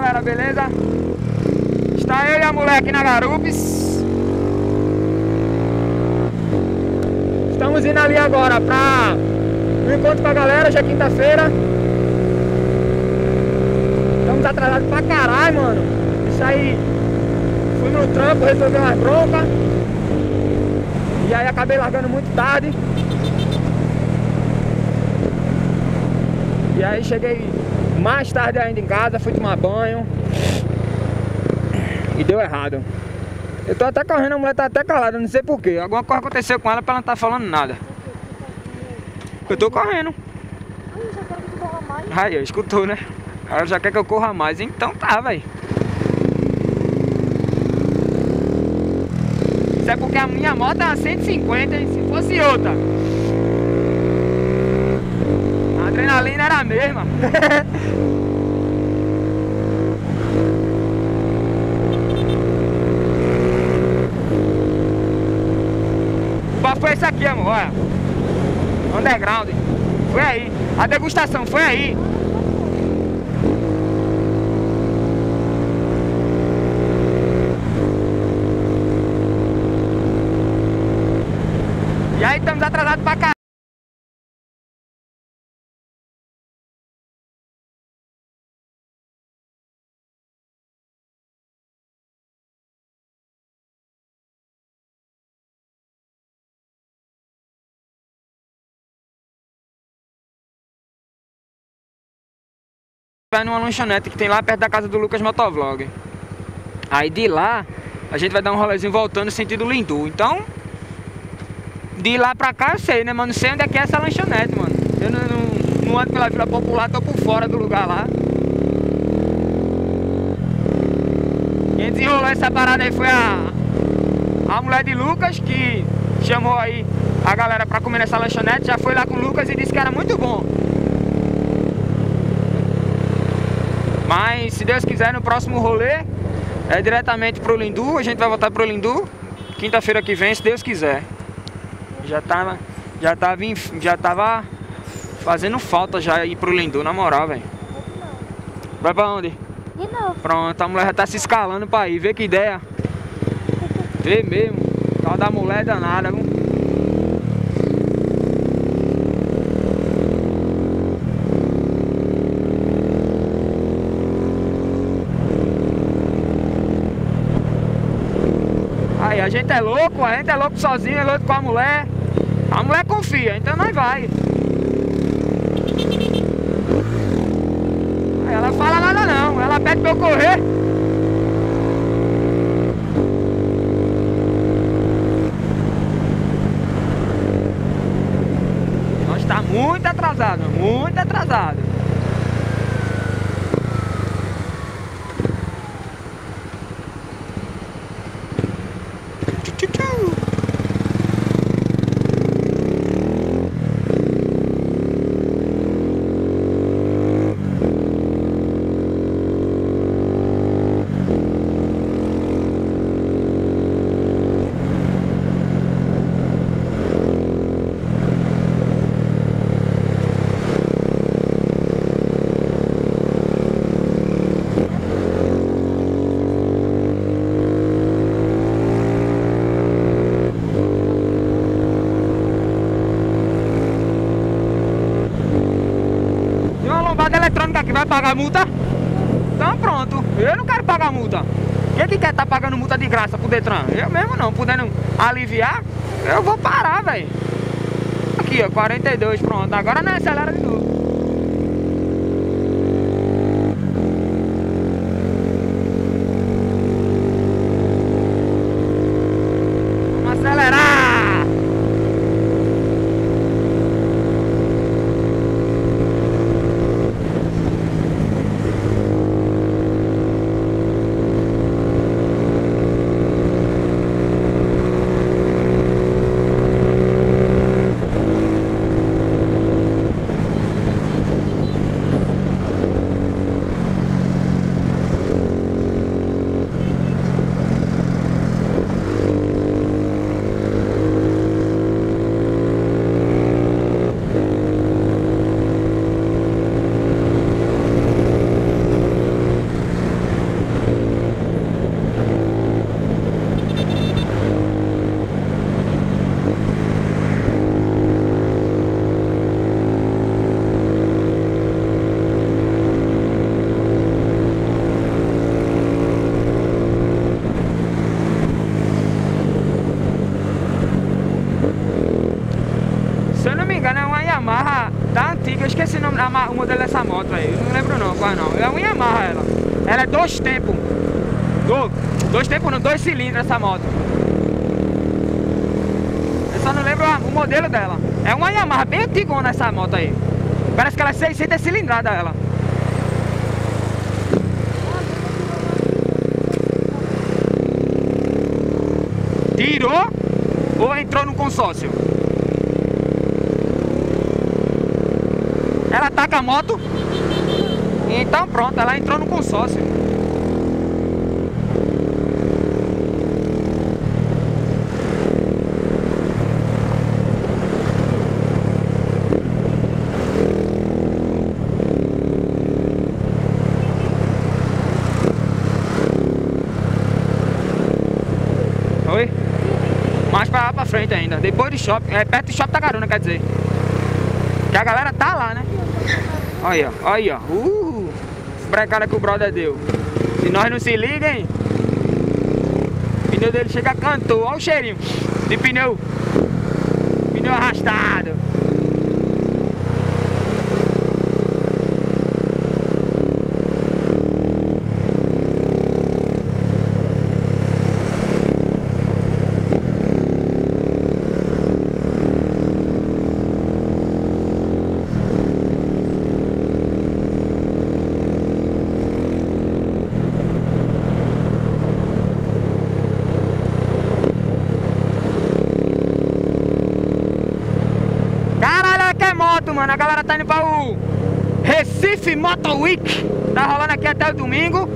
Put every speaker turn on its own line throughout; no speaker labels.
galera, beleza? Está eu e a mulher aqui na Garupes. Estamos indo ali agora pra um encontro com a galera, hoje é quinta-feira. Estamos atrasados pra caralho, mano. Isso aí Fui no trampo, resolvi umas broncas E aí acabei largando muito tarde. E aí cheguei mais tarde ainda em casa, fui tomar banho. E deu errado. Eu tô até correndo, a mulher tá até calada, não sei porquê Alguma coisa aconteceu com ela pra ela não tá falando nada. Eu tô correndo. Aí, escutou, né? Ela já quer que eu corra mais, então tá, velho Isso é porque a minha moto é uma 150, hein? Se fosse outra A adrenalina era a mesma. O bar foi esse aqui, amor, olha. Underground. Foi aí. A degustação foi aí E aí estamos atrasados pra caralho vai numa lanchonete que tem lá perto da casa do Lucas Motovlog. Aí de lá, a gente vai dar um rolezinho voltando sentido Lindu. Então, de lá pra cá eu sei, né, mano? Não sei onde é que é essa lanchonete, mano. Eu não, não, não ando pela Vila Popular, tô por fora do lugar lá. Quem desenrolou essa parada aí foi a, a mulher de Lucas, que chamou aí a galera pra comer nessa lanchonete. Já foi lá com o Lucas e disse que era muito bom. Mas se Deus quiser, no próximo rolê é diretamente pro Lindu. A gente vai voltar pro Lindu quinta-feira que vem, se Deus quiser. Já tava, já tava, já tava fazendo falta já ir pro Lindu, na moral, velho. Vai pra onde?
De novo.
Pronto, a mulher já tá se escalando pra ir. Vê que ideia. Vê mesmo. Tal da mulher danada, viu? Aí, a gente é louco, a gente é louco sozinho, é louco com a mulher. A mulher confia, então nós vai. Ela fala nada não, ela pede pra eu correr. Nós tá muito atrasado, muito atrasado. Vai pagar multa? Então pronto, eu não quero pagar multa. Quem que quer tá pagando multa de graça pro Detran? Eu mesmo não, podendo aliviar, eu vou parar, velho. Aqui, ó, 42, pronto. Agora não acelera de novo. Vamos acelerar! O modelo dessa moto aí. Eu não lembro não, qual não. É uma Yamaha ela. Ela é dois tempos. Do, dois tempos não, dois cilindros essa moto. Eu só não lembro o modelo dela. É uma Yamaha bem antigona essa moto aí. Parece que ela é 600 cilindrada ela. Tirou ou entrou no consórcio? Ela com a moto. Então pronto, ela entrou no consórcio. Oi? Mais pra lá pra frente ainda. Depois do shopping. É perto do shopping da Carona, quer dizer. Que a galera tá lá, né? Olha, olha, uh, brecada que o brother deu. Se nós não se liguem, o pneu dele chega cantou. Olha o cheirinho de pneu. Pneu arrastado. moto, mano. A galera tá indo pra o Recife Moto Week. Tá rolando aqui até o domingo.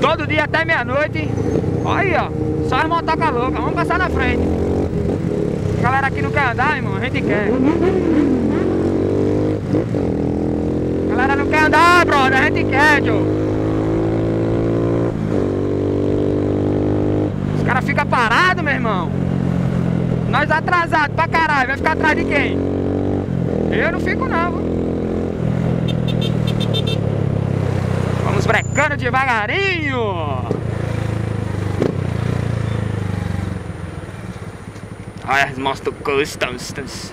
Todo dia até meia-noite. Olha aí, ó. Só as motocas loucas. Vamos passar na frente. A galera aqui não quer andar, irmão. A gente quer. A galera não quer andar, brother. A gente quer, tio. Os caras ficam parados, meu irmão. Nós atrasados pra caralho. Vai ficar atrás de quem? Eu não fico não. Vamos brecando devagarinho. Olha as motos customs.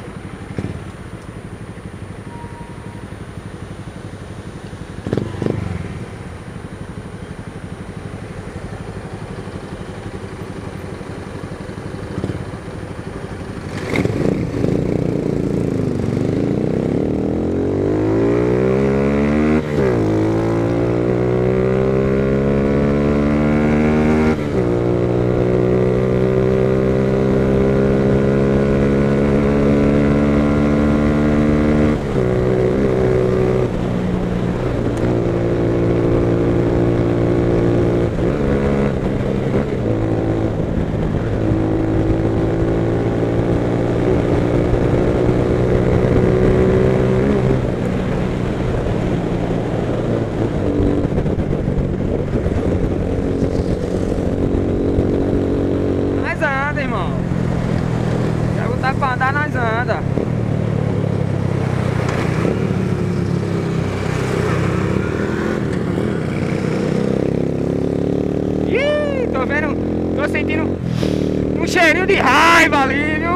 tô sentindo um cheirinho de raiva ali, viu?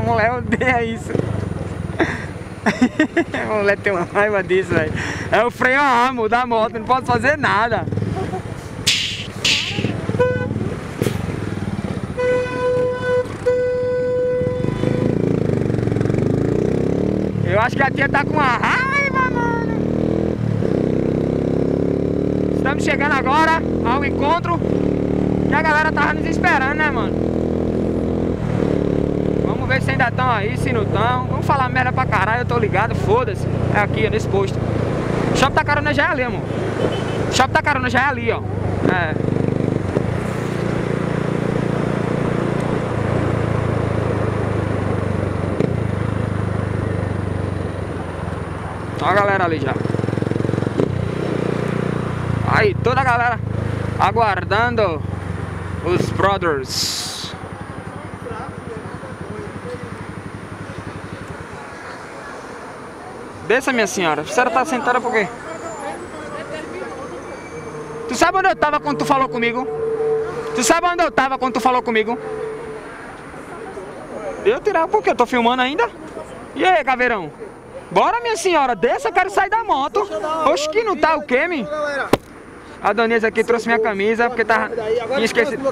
a mulher odeia isso. a mulher tem uma raiva disso, velho. É o freio a amo da moto, não posso fazer nada. Eu acho que a tia tá com uma raiva, mano. Estamos chegando agora ao encontro que a galera tava nos esperando, né, mano? Ver se ainda estão aí, se não estão. Vamos falar merda pra caralho, eu tô ligado, foda-se. É aqui, nesse posto. Shopping da Carona já é ali, amor. Shopping da Carona já é ali, ó. É. Olha a galera ali já. Aí, toda a galera aguardando os brothers. Desça, minha senhora. A senhora tá sentada por quê? Tu sabe onde eu tava quando tu falou comigo? Tu sabe onde eu tava quando tu falou comigo? Eu tirar porque eu tô filmando ainda. E aí, caveirão? Bora, minha senhora, desça, eu quero sair da moto. Oxe, que não tá o quê, mi? A Donesa aqui trouxe minha camisa porque tava. Tinha esquecido.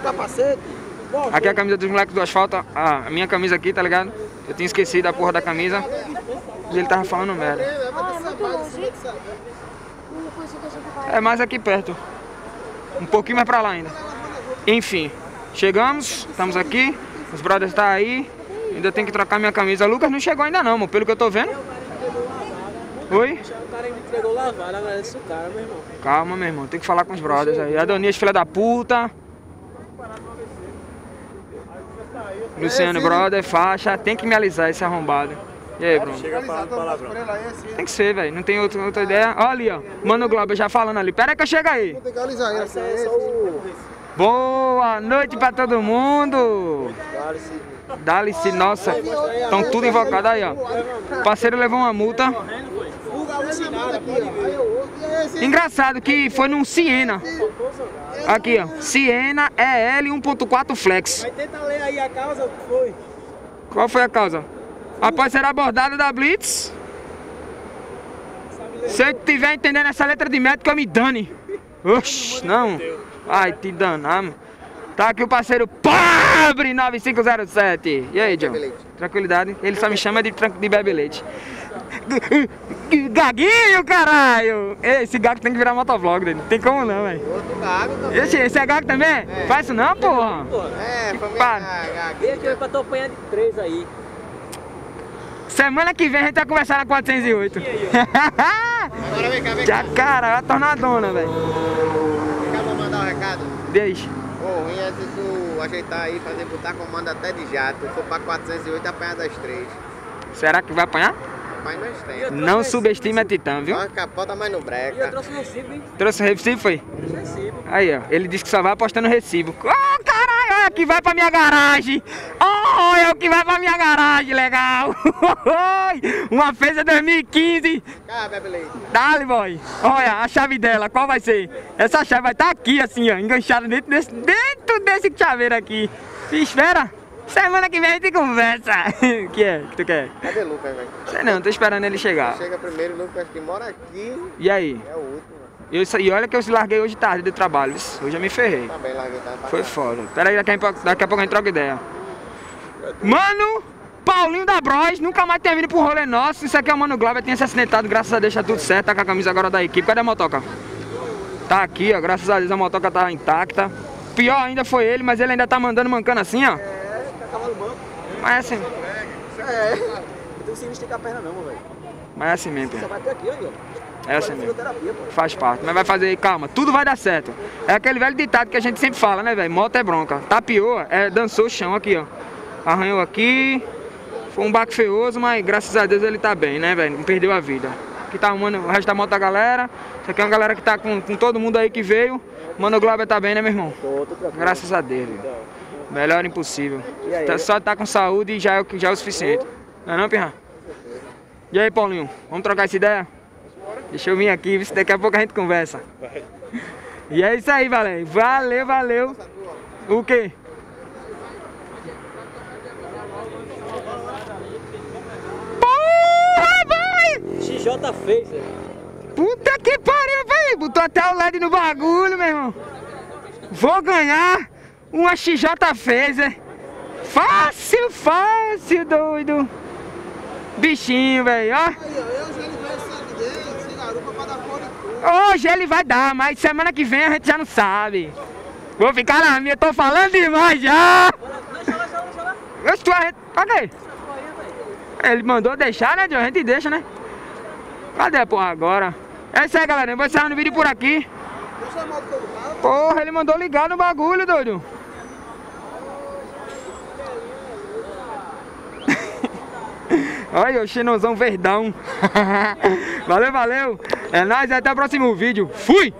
Aqui é a camisa dos moleques do asfalto. A minha camisa aqui, tá ligado? Eu tinha esquecido a porra da camisa. E ele tava falando merda.
Ah, é.
É mais aqui perto. Um pouquinho mais pra lá ainda. Enfim, chegamos, estamos aqui. Os brothers tá aí. Ainda tem que trocar minha camisa. O Lucas não chegou ainda não, mano, pelo que eu tô vendo. Oi?
O cara me entregou lavado, agradece o cara, meu irmão.
Calma, meu irmão, tem que falar com os brothers aí. Adonias, filha da puta. Luciano, brother, faixa. Tem que me alisar esse arrombado. E aí, Bruno? Tem que ser, velho. Não tem outra, outra ideia. Olha ali, ó. Mano Globo já falando ali. Pera aí que eu chego aí.
É.
Boa noite pra todo mundo. Dá-lhe-se, nossa. Estão tudo invocados aí, ó. O parceiro levou uma multa. Engraçado que foi num Siena. Aqui, ó. Siena EL 1.4 Flex.
Mas tenta ler aí a causa, foi?
Qual foi a causa? Após ser abordado da Blitz. Se eu estiver entendendo essa letra de médico, eu me dane. Oxi, não. Ai, te danar, mano. Tá aqui o parceiro Pobre 9507. E aí, John? Tranquilidade. Ele só me chama de, de bebe leite. Gaguinho, caralho! Esse gago tem que virar motovlog dele. Não tem como não, velho.
Outro gago também.
Esse, esse é gago também? Faz isso não, porra.
É, família gago.
Vem aqui pra tu apanhar de três aí.
Semana que vem a gente vai conversar na 408.
Agora vem cá, vem cá.
Já, cara, é a tornadona, velho.
Vem cá pra mandar um recado.
Deixa.
Ô, ruim é se tu ajeitar aí, fazer botar comando até de jato. Se for pra 408, apanhar das três.
Será que vai apanhar?
Mas nós temos.
Não subestime a Titã, viu?
Só capota mais no
E eu
breca.
trouxe o recibo, hein?
Trouxe o recibo, foi?
Trouxe o recibo.
Aí, ó. Ele disse que só vai apostando recibo. Ô, caralho, olha que vai pra minha garagem. Olha o que vai pra minha garagem, legal. Uma Feza 2015.
Cá, bebe leite.
Dale, boy. Olha, a chave dela, qual vai ser? Essa chave vai estar aqui, assim, ó, enganchada dentro desse, dentro desse chaveiro aqui. Se espera. Semana que vem a gente conversa. que é? que tu quer?
Cadê o Lucas, velho?
Sei não, tô esperando ele chegar.
Chega primeiro, o Lucas que mora aqui.
E aí?
É o último.
Eu, e olha que eu larguei hoje tarde do trabalho, hoje eu me ferrei.
Tá bem, larguei, tá?
Foi foda. Pera aí, daqui a, pouco, daqui a pouco a gente troca ideia. Mano, Paulinho da Bros, nunca mais tinha vindo pro rolê nosso. Isso aqui é o Mano Glauber, tinha se acidentado, graças a Deus tá tudo certo, tá com a camisa agora da equipe. Cadê a motoca? Tá aqui, ó, graças a Deus a motoca tá intacta. Pior ainda foi ele, mas ele ainda tá mandando mancando assim, ó.
Cavalo manco.
Mas é assim,
É. Não tem que esticar a perna não, velho.
mas é assim mesmo,
Só
Pia.
vai até aqui, ó.
É assim mesmo. Faz parte, mas vai fazer, calma, tudo vai dar certo. É aquele velho ditado que a gente sempre fala, né, velho? Moto é bronca. Tapiou, é, dançou o chão aqui, ó. Arranhou aqui. Foi um baque feioso, mas graças a Deus ele tá bem, né, velho? Não perdeu a vida. Aqui tá o, mano, o resto da moto da galera. Isso aqui é uma galera que tá com, com todo mundo aí que veio. Mano Glauber tá bem, né, meu irmão?
Tô, tô.
Graças a Deus, velho. Melhor impossível.
Aí?
Tá- Só tá com saúde e já é o, que- já é o suficiente. Não é não, Pirra? E aí, Paulinho? Vamos trocar essa ideia? Deixa eu vir aqui, se daqui a pouco a gente conversa. E é isso aí, valeu. Valeu, valeu. O quê? Porra, vai!
XJ fez, velho.
Puta que pariu, velho! Botou até o LED no bagulho, meu irmão. Vou ganhar uma XJ Phaser. Fácil, fácil, doido. Bichinho, velho, ó. Hoje ele vai dar, mas semana que vem a gente já não sabe. Vou ficar na minha, tô falando demais já. Eu estou a gente. Ok. Ele mandou deixar, né, John? A gente deixa, né? Cadê, porra, agora? É isso aí, galera. Vou encerrar no vídeo por aqui. Porra, ele mandou ligar no bagulho, doido. Olha o chinozão verdão. Valeu, valeu. É nóis, até o próximo vídeo. Fui!